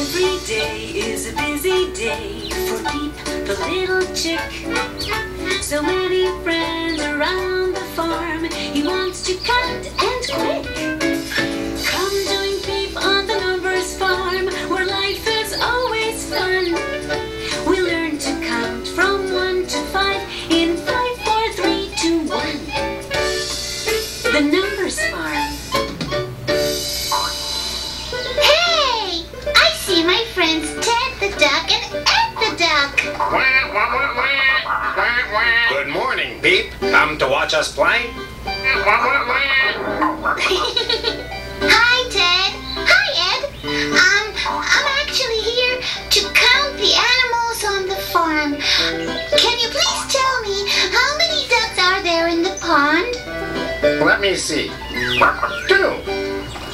Every day is a busy day for Peep the little chick. So many friends around the farm, he wants to cut and quick. Friends Ted the duck and Ed the duck. Wah, wah, wah. Good morning, Peep. Come to watch us play? Hi, Ted. Hi, Ed. Um, I'm actually here to count the animals on the farm. Can you please tell me how many ducks are there in the pond? Let me see. Two.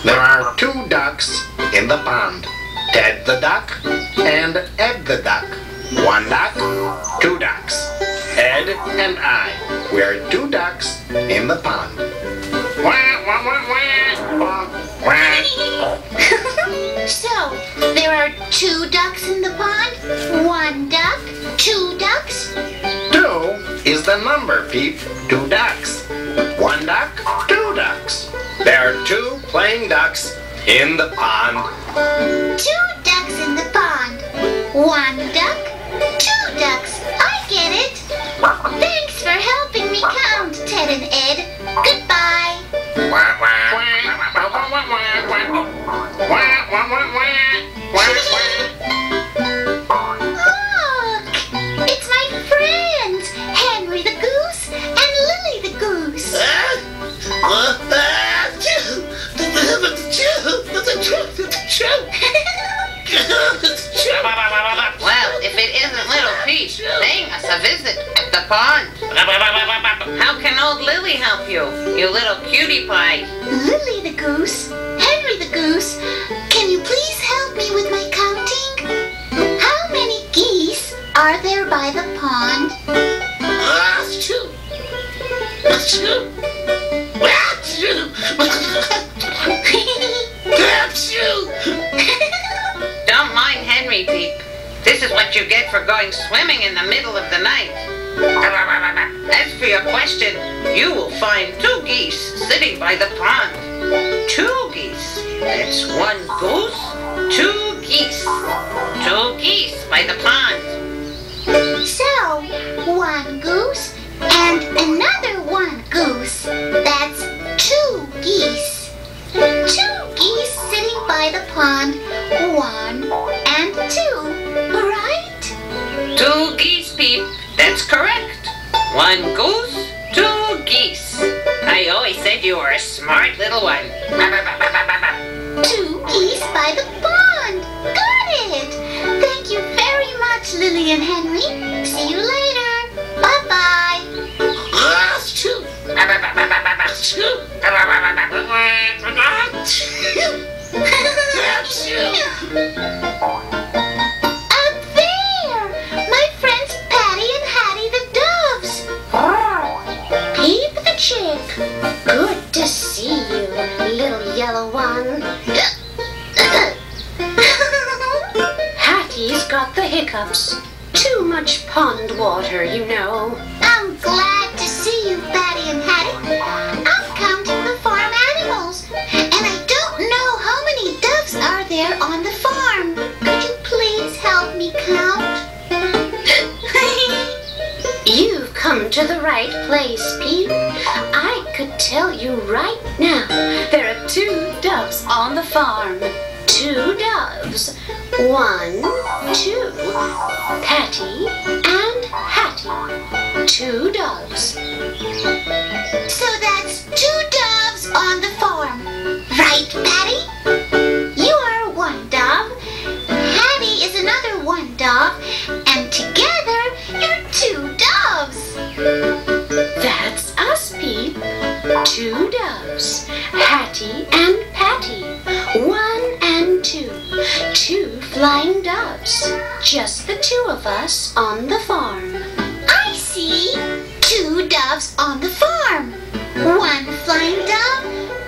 There are two ducks in the pond. Ted the duck and Ed the duck. One duck, two ducks. Ed and I. We're two ducks in the pond. So, there are two ducks in the pond? One duck? Two ducks? Two is the number, Peep. Two ducks. One duck, two ducks. There are two playing ducks in the pond. Two ducks in the pond. One duck, two ducks. I get it. Thanks for helping me count, Ted and Ed. The pond. How can old Lily help you, you little cutie pie? Lily the Goose, Henry the Goose, can you please help me with my counting? How many geese are there by the pond? Don't mind Henry, Peep. This is what you get for going swimming in the middle of the night. For your question, you will find two geese sitting by the pond. Two geese. That's one goose, two geese. Two geese by the pond. So, one goose and another one goose. That's two geese. Two geese sitting by the pond. One and two. Right? Two geese, Peep. That's correct. One goose, two geese. I always said you were a smart little one. Two geese by the pond. Got it. Thank you very much, Lily and Henry. See you later. Bye-bye. Up Too much pond water, you know. I'm glad to see you, Patty and Hattie. I'm counting the farm animals, and I don't know how many doves are there on the farm. Could you please help me count? You've come to the right place, Peep. I could tell you right now there are two doves on the farm. Two doves. One, two. Patty and Hattie. Two doves. So that's two doves on the farm. Right, Patty? You are one dove. Hattie is another one dove. And together, you're two doves. That's us, Peep. Two doves. Hattie and Patty. One and two. Two flying doves just the two of us on the farm. I see two doves on the farm. One flying dove,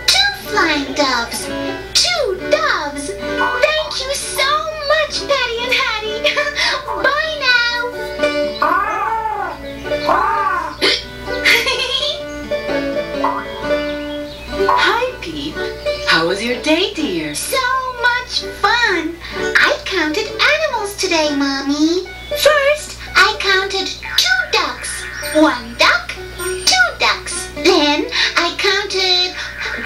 two flying doves, two doves. Thank you so much, Patty and Hattie. Bye now. Hi, Peep. How was your day, dear? So much fun. Mommy. First, I counted two ducks. One duck, two ducks. Then I counted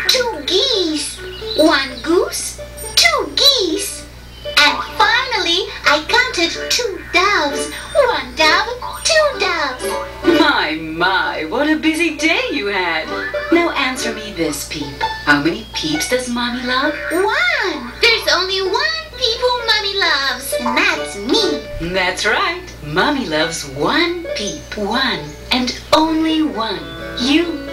two geese. One goose, two geese. And finally, I counted two doves. One dove, two doves. My, my, what a busy day you had. Now answer me this, Peep. How many peeps does Mommy love? One! There's only one peep who Mommy loves, that's me. That's right. Mommy loves one peep. One and only one. You.